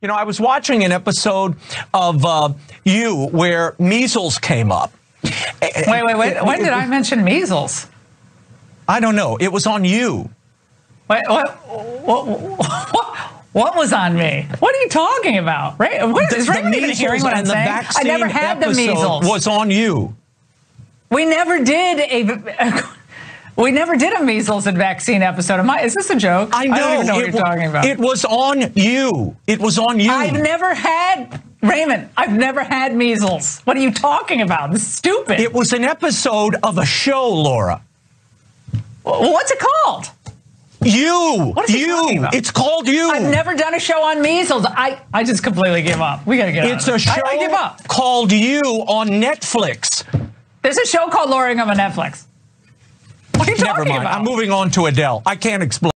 You know, I was watching an episode of uh, You where measles came up. Wait, wait, wait. When did I mention measles? I don't know. It was on You. Wait, what, what, what, what was on me? What are you talking about? Right? What, is The Raymond even hearing what I'm saying? I never had the measles. Was on You. We never did a. We never did a measles and vaccine episode. Am I, is this a joke? I know. don't even know what you're talking about. It was on You. It was on You. I've never had Raymond. I've never had measles. What are you talking about? This is stupid. it was an episode of a show, Laura. What's it called? You. What is you. It's called You. I've never done a show on measles. I, I just completely give up. We gotta get out It's a show I, I give up. called You on Netflix. There's a show called Lowering on Netflix. Never mind. about? I'm moving on to Adele. I can't explain.